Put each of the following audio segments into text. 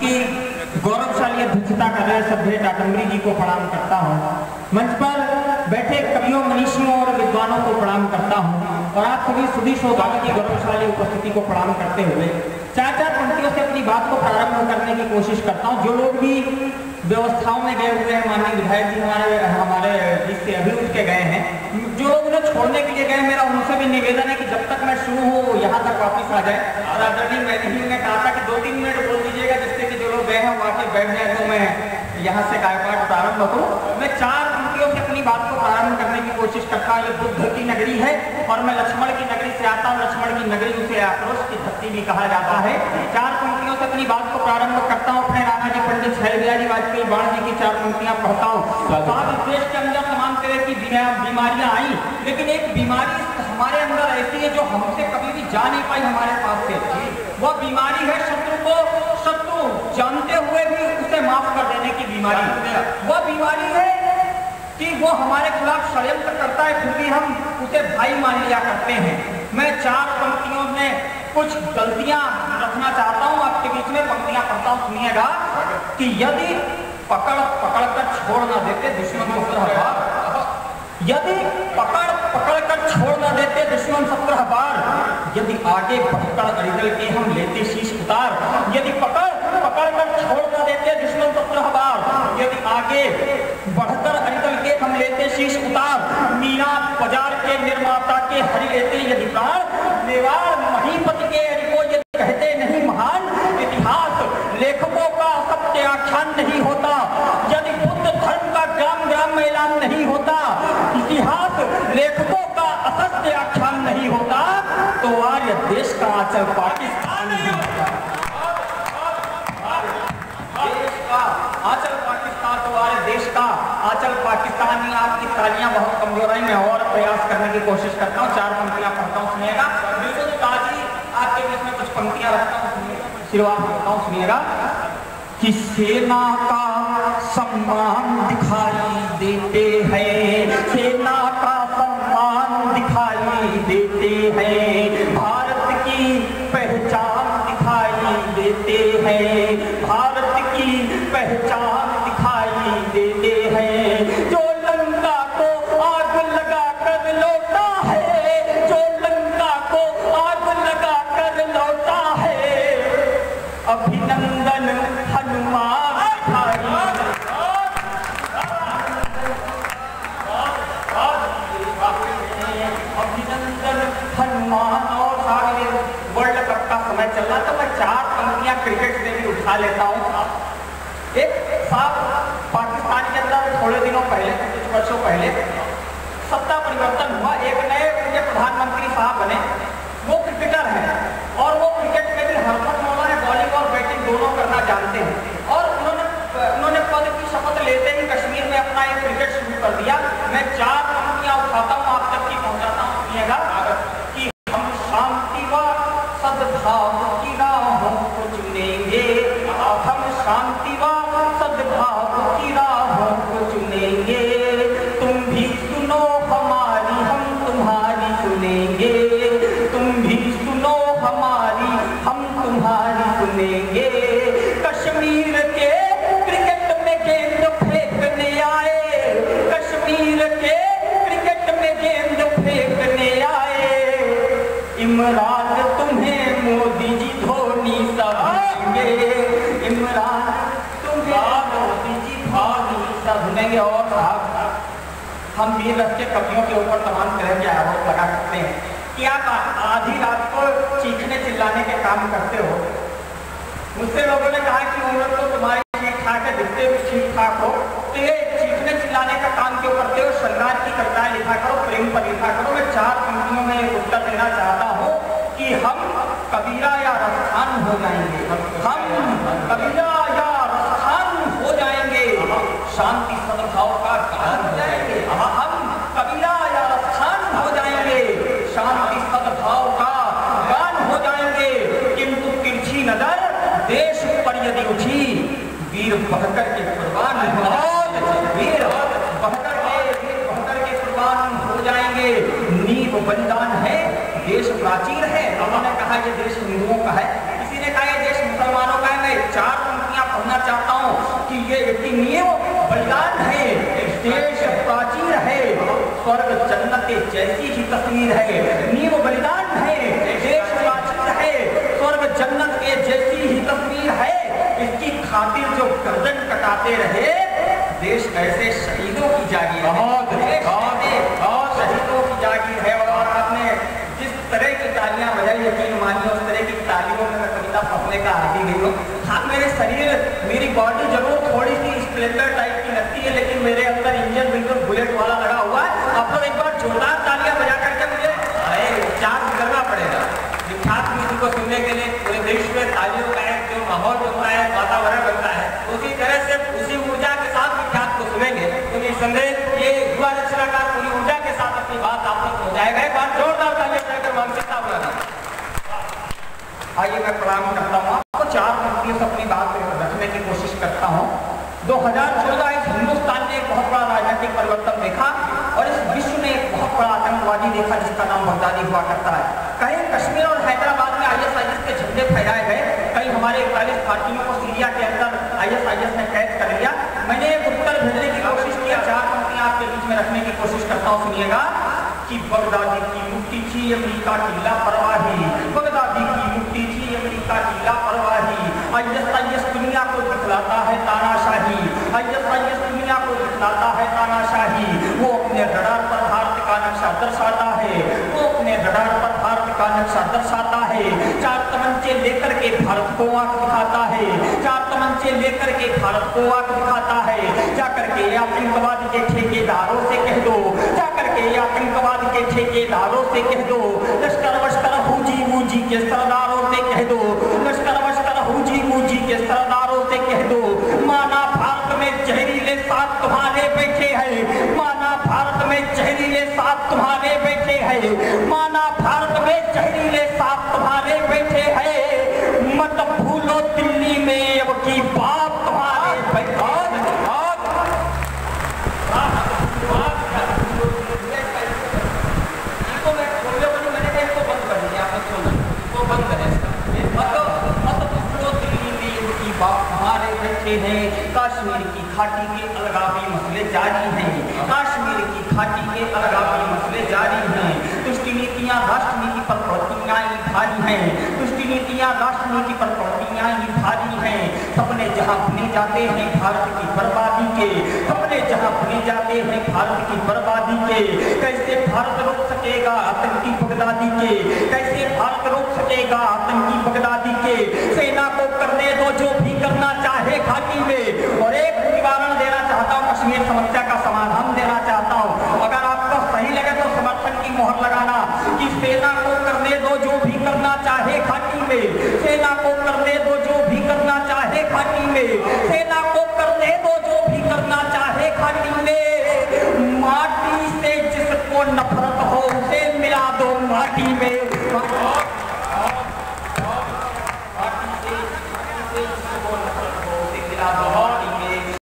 की गौरवशाली अध्यक्षता कर रहे सभ्य टाटमरी जी को प्रणाम करता हूँ। मंच पर बैठे कवियों, मनीषियों और विद्वानों को प्रणाम करता हूँ और आप सभी सुधी सौभाग्य की गौरवशाली उपस्थिति को प्रणाम करते हुए चार चार पंक्तियों से अपनी बात को प्रारंभ करने की कोशिश करता हूँ। जो लोग भी व्यवस्थाओं में गए हुए हैं, माननीय विधायक जी हमारे हमारे जिससे अभी उठ के गए हैं। जो लोग उन्हें छोड़ने के लिए गए मेरा उनसे भी निवेदन है कि जब तक मैं शुरू हो यहाँ तक वापस आ जाए। और आदरणीय मैनेजमेंट ने कहा था कि दो तीन मिनट बोल दीजिएगा, जिससे कि जो लोग गए हैं, वो आके बैठ जाए तो मैं यहाँ से कार्यपाठ प्रारंभ करूँ। मैं चार पंक्तियों से अपनी बात को प्रारंभ करने की कोशिश करता हूँ। ये बुद्ध की नगरी है, और मैं लक्ष्मण की नगरी से आता हूँ। लक्ष्मण की नगरी उसे आक्रोश की धरती भी कहा जाता है। चार पंक्तियों से अपनी बात को प्रारंभ करता हूँ। पंडित छैल बिहारी वाजपेयी बाण जी की चार पंक्तियाँ पढ़ता हूँ। साहब इस देश के अंदर तमाम तरह की बीमारियाँ आई लेकिन एक बीमारी हमारे अंदर ऐसी है जो हमसे कभी भी जा नहीं पाई हमारे पास से। वह बीमारी है शत्रु को शत्रु जानते हुए भी उसे माफ़ कर देने की बीमारी। वह बीमारी है कि वो हमारे खिलाफ षड्यंत्र करता है फिर भी हम उसे भाई मान लिया करते हैं। मैं चार पंक्तियों में कुछ गलतियाँ रखना चाहता हूँ, आपके बीच में पंक्तियाँ पढ़ता हूँ, सुनिएगा कि यदि पकड़ पकड़ कर छोड़ ना देते दुश्मन सत्रह यदि पकड़ पकड़ कर छोड़ ना देते दुश्मन सत्रह बार, यदि आगे बढ़कर अरिदल के हम लेते शीश उतार, यदि पकड़ पकड़ कर छोड़ ना देते दुश्मन सत्रह बार, यदि आगे बढ़कर शीश उतार मीना बाज़ार के निर्माता के हरि यदि प्राण मेवाड़ महीपति के को यदि कहते नहीं महान इतिहास लेखकों का सत्य आख्यान नहीं होता यदि बुद्ध धर्म का ग्राम ग्राम में ऐलान नहीं होता इतिहास लेखकों का असत्य आख्यान नहीं होता तो आर्य देश का आचल पाकिस्तान नहीं होता। तो आर्य देश का आचल पाकिस्तान आपकी तालियाँ बहुत कमज़ोर आई मैं और प्रयास करने की कोशिश करता हूँ। चार पंक्तियाँ पढ़ता हूँ सुनिएगा। बिल्कुल ताजी आपके बीच में कुछ पंक्तियाँ रखता हूँ शुरुआत करता हूँ सुनिएगा। कि सेना का सम्मान दिखाई देते हैं। सेना का सम्मान दिखाई देते हैं। भारत की पहचान दिखाई देते हैं। भारत की पहचान उठा लेता हूँ एक साहब, पाकिस्तान के अंदर थोड़े दिनों पहले, कुछ वर्षों पहले, सत्ता परिवर्तन हुआ एक नए उनके प्रधानमंत्री साहब बने वो क्रिकेटर हैं और वो क्रिकेट में भी हरकत होना है बॉलिंग और बैटिंग दोनों करना जानते हैं और उन्होंने उन्होंने पद की शपथ लेते ही कश्मीर में अपना एक क्रिकेट शुरू कर दिया मैं चार पंक्तियाँ उठाता हूँ आप तक की पहुंचाता हूँ सुनिएगा कि हम शांति व सद्भाव की राहों को चुनेंगे हम शांति वीर रथ के कवियों के ऊपर तमाम तरह के आरोप लगा सकते हैं कि आप आधी रात को चीखने चिल्लाने के काम करते हो। मुझसे लोगों ने कहा कि उम्र तो तुम्हारी ठीक ठाक है दिखते हुए ठीक ठाक हो तो ये चीखने चिल्लाने का काम क्यों करते हो? श्रृंगार की कविताएँ लिखा करो, प्रेम पर लिखा करो। मैं चार पंक्तियों में उत्तर देना चाहता हूँ कि हम कबीरा या रस्थान हो जाएँगे। हम कबीरा या रस्थान हो जाएँगे। शांति सद्भाव का गान हो जाएँगे हम कबीरा या रस्थान हो जाएँगे शांति सद्भाव का गान हो जाएँगे किंतु तिरछी नज़र देश पर यदि उठी, वीर बहकर के कुर्बान बहुत वीर बहकर के, वीर बहकर के कुर्बान हो जाएँगे। नींव बलिदान है, देश प्राचीन है। उन्होंने कहा, ये देश हिंदुओं का है। किसी ने कहा, ये देश मुसलमानों का है। मैं चार पंक्तियाँ पढ़ना चाहता हूँ कि ये कि नियम बलिदान है, देश प्राचीन है। स्वर्ग जन्नत जैसी ही तस्वीर है नियम बलिदान है देश प्राचीन है स्वर्ग जन्नत के जैसी ही तस्वीर है इसकी खातिर जो गर्दन कटाते रहे देश ऐसे शहीदों की जागीर बहुत, बहुत, शहीदों की जागीर है और आपने जिस तरह की तालियाँ बजाई यकीन मानिए उस तरह की तालियों में मैं कविता पढ़ने का आदि नहीं हूँ। हाँ मेरे शरीर मेरी बॉडी ज़रूर थोड़ी सी स्प्लेंडर टाइप की लगती है लेकिन मेरे अंदर इंजन बिल्कुल बुलेट वाला लगा हुआ है। आप लोग एक बार जोरदार तालियाँ बजा करके मुझे चार्ज करना पड़ेगा। विख्यात म्यूज़िक को सुनने के लिए पूरे देश में तालियों का एक जो माहौल बनता है वातावरण बनता है उसी तरह से उसी ऊर्जा के साथ विख्यात को सुनेंगे तो निसंदेह ये युवा रचनाकार पूरी ऊर्जा के साथ अपनी बात आप तक पहुंचाएगा एक बार जोरदार तालियाँ बजाकर मानसिकता बनाना आइए मैं प्रणाम करता हूँ आपको। चार पंक्तियों से अपनी बात रखने की कोशिश करता हूँ। 2014 इस हिंदुस्तान ने एक बहुत बड़ा राजनीतिक परिवर्तन देखा और इस विश्व में एक बहुत बड़ा आतंकवादी देखा, जिसका नाम बगदादी हुआ करता है। कहीं कश्मीर और हैदराबाद में आईएसआईएस के झंडे फहराए गए, कहीं हमारे इकतालीस भारतीयों को सीरिया के अंदर आईएसआईएस ने कैद कर लिया। मैंने एक उत्तर भेजने की कोशिश की चार पंक्तियाँ आपके बीच में रखने की कोशिश करता हूँ सुनिएगा कि, बगदादी की मुक्ति थी अमेरिका की लापरवाही। बगदादी की मुक्ति थी अमेरिका की लापरवाही। अयस अयस दुनिया को दिखलाता है तानाशाही। अयस अयस दुनिया को दिखलाता है तानाशाही। वो अपने रडार पर भारत का नक्शा दर्शाता है वो अपने रडार पर भारत का नक्शा दर्शाता है। चार तमंचे लेकर के भारत को आँख दिखाता है। चार तमंचे लेकर के भारत को आँख दिखाता है। जाकर के आतंकवाद के ठेकेदारों से कह दो। जाकर के आतंकवाद के ठेकेदारों से कह दो। लश्कर वश्कर हूजी मूजी के सरदारों से कह दो। लश्कर वश्कर हूजी मूजी के सरदारों से कह दो। माना भारत में जहरीले साथ तुम्हारे बैठे हैं। माना भारत में जहरीले साथ तुम्हारे बैठे हैं। माना घाटी के अलगावी मसले जारी हैं कश्मीर की खाटी के अलगावी मसले जारी हैं दुष्टि नीतियाँ राष्ट्र नीति पर प्रवृत्तियाँ भारी हैं दुष्टि नीति पर प्रवृत्तियाँ भारी हैं। सपने जहाँ बुने जाते हैं भारत की बर्बादी के। सपने जहाँ बुने जाते हैं भारत की बर्बादी के। कैसे भारत रोक सकेगा आतंकी बगदादी के? कैसे भारत रोक सकेगा आतंकी बगदादी के? सेना को करने दो, जो भी करना चाहे घाटी में। और एक निवारण देना चाहता हूँ, कश्मीर समस्या का समाधान देना चाहता हूँ। अगर आपको सही लगे तो समर्थन की मोहर लगाना कि सेना को करने दो, जो भी करना चाहे घाटी में। सेना को करने दो जो भी करना चाहे घाटी में। सेना को करने दो जो भी करना चाहे घाटी में। माटी से जिसको नफरत हो, उसे मिला दो माटी में।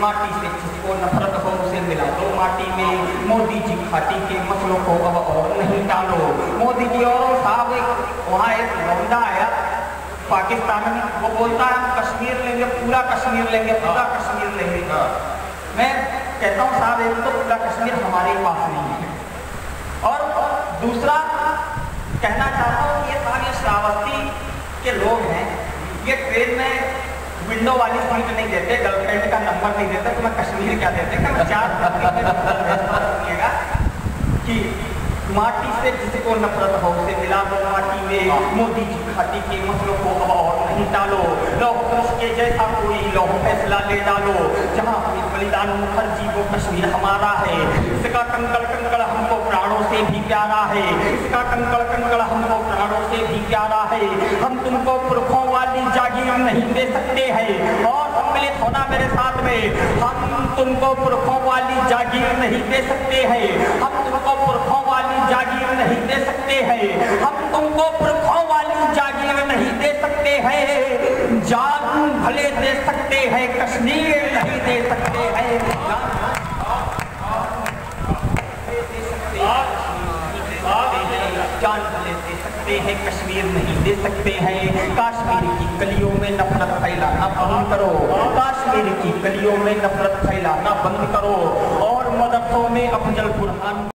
माटी से जिसको नफरत हो, उसे मिला दो माटी में। मोदी जी घाटी के मसलों को अब और नहीं टालो। मोदी जी और साहब वहाँ एक लौंडा आया पाकिस्तान में वो बोलता है हम कश्मीर लेंगे पूरा कश्मीर लेंगे पूरा कश्मीर लेंगे। मैं कहता हूँ साहब एक तो पूरा कश्मीर हमारे पास नहीं है। और दूसरा कहना चाहता हूँ ये साहब ये श्रावस्ती के लोग हैं ये ट्रेन में विंडो वाली सीट नहीं देते गर्लफ्रेंड का नंबर नहीं देते तो मैं कश्मीर क्या देते? कि मैं चार कि माटी से जिसको नफरत हो उसे में मोदी जी घाटी के मसलों को अब और नहीं टालो लौह पुरुष के जैसा कोई लौह फैसला ले डालो जहाँ अमित बलिदान मुखर्जी वो कश्मीर हमारा है इसका कंकड़ कंकड़ हमको प्राणों से भी प्यारा है इसका कंकड़ कंकड़ हमको प्राणों से भी प्यारा है हम तुमको पुरखों वाली जागीर नहीं दे सकते। हैं और सम्मिलित होना मेरे साथ में हम तुमको पुरखों वाली जागीर नहीं दे सकते हैं हम तुमको पुरखों वाली जागीर नहीं दे सकते। हैं। हम तुमको पुरखों वाली जागीर नहीं दे सकते हैं। जान भले दे सकते हैं, कश्मीर नहीं दे सकते हैं। जान भले दे सकते सकते हैं, कश्मीर नहीं दे सकते हैं। कश्मीर की कलियों में नफरत फैलाना बंद करो। कश्मीर की कलियों में नफरत फैलाना बंद करो। और मदरसों में अफजल कुरआन